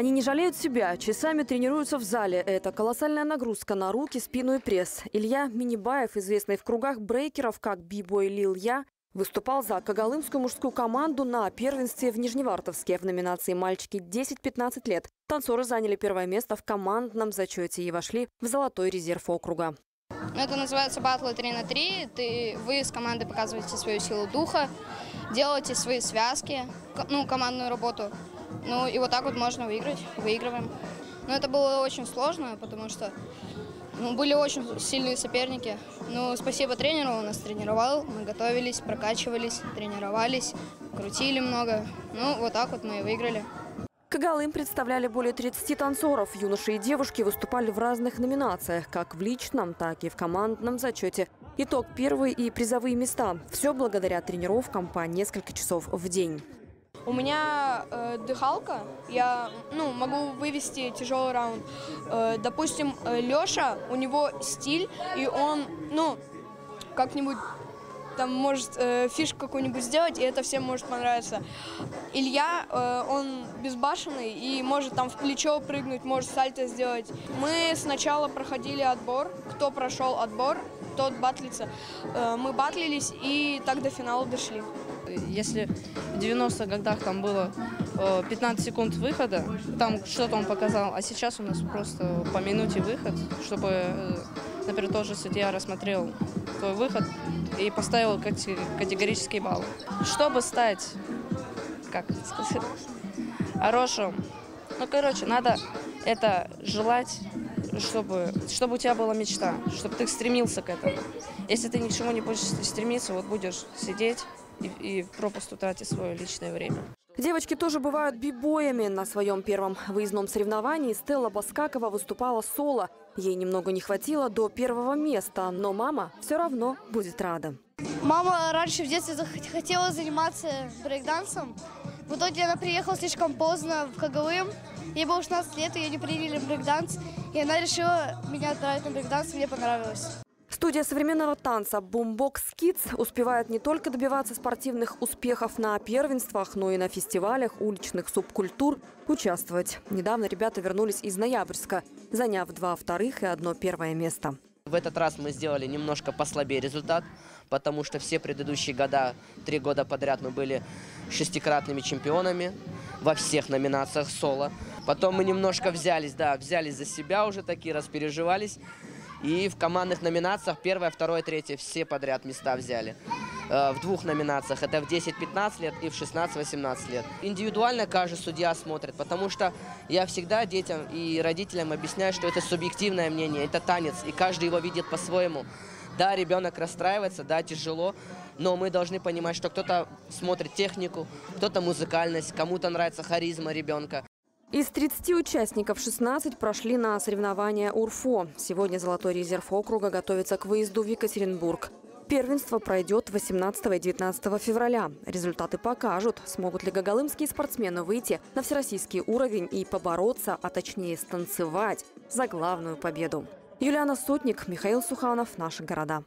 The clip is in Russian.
Они не жалеют себя, часами тренируются в зале. Это колоссальная нагрузка на руки, спину и пресс. Илья Минибаев, известный в кругах брейкеров как бибой Лил Я, выступал за Когалымскую мужскую команду на первенстве в Нижневартовске в номинации «Мальчики 10-15 лет». Танцоры заняли первое место в командном зачете и вошли в золотой резерв округа. Это называется батлы 3 на 3. Ты, вы с командой показываете свою силу духа, делаете свои связки, ну, командную работу. Ну и вот так вот можно выиграть, выигрываем. Но это было очень сложно, потому что ну, были очень сильные соперники. Ну, спасибо тренеру, он нас тренировал, мы готовились, прокачивались, тренировались, крутили много. Ну, вот так вот мы и выиграли. Кагалым представляли более 30 танцоров. Юноши и девушки выступали в разных номинациях, как в личном, так и в командном зачете. Итог – первые и призовые места. Все благодаря тренировкам по несколько часов в день. У меня э, дыхалка, я ну, могу вывести тяжелый раунд. Э, допустим, э, Леша, у него стиль, и он, ну, как-нибудь там может э, фишку какую-нибудь сделать, и это всем может понравиться. Илья, э, он безбашенный и может там в плечо прыгнуть, может сальто сделать. Мы сначала проходили отбор, кто прошел отбор, тот батлится. Э, мы батлились и так до финала дошли. Если в 90-х годах там было 15 секунд выхода, там что-то он показал, а сейчас у нас просто по минуте выход, чтобы, например, тоже судья рассмотрел твой выход и поставил категорический балл. Чтобы стать, как сказать, хорошим, ну, короче, надо это желать, чтобы, чтобы у тебя была мечта, чтобы ты стремился к этому. Если ты ни к чему не будешь стремиться, вот будешь сидеть и, и пропусту тратить свое личное время. Девочки тоже бывают бибоями. На своем первом выездном соревновании Стелла Баскакова выступала соло. Ей немного не хватило до первого места, но мама все равно будет рада. Мама раньше в детстве хотела заниматься брейкдансом. В итоге она приехала слишком поздно в Кагалым. Ей было 16 лет, ее не приняли в брейкданс. И она решила меня отправить на брейкданс, мне понравилось. Студия современного танца Boombox Kids успевает не только добиваться спортивных успехов на первенствах, но и на фестивалях уличных субкультур участвовать. Недавно ребята вернулись из Ноябрьска, заняв два вторых и одно первое место. В этот раз мы сделали немножко послабее результат, потому что все предыдущие года, три года подряд мы были шестикратными чемпионами во всех номинациях соло. Потом мы немножко взялись, да, взялись за себя уже такие, распереживались. И в командных номинациях первое, второе, третье все подряд места взяли. Э, в двух номинациях. Это в 10-15 лет и в 16-18 лет. Индивидуально каждый судья смотрит, потому что я всегда детям и родителям объясняю, что это субъективное мнение, это танец, и каждый его видит по-своему. Да, ребенок расстраивается, да, тяжело, но мы должны понимать, что кто-то смотрит технику, кто-то музыкальность, кому-то нравится харизма ребенка. Из 30 участников 16 прошли на соревнования УРФО. Сегодня Золотой резерв округа готовится к выезду в Екатеринбург. Первенство пройдет 18 и 19 февраля. Результаты покажут, смогут ли гагалымские спортсмены выйти на всероссийский уровень и побороться, а точнее станцевать за главную победу. Юлиана Сотник, Михаил Суханов. Наши города.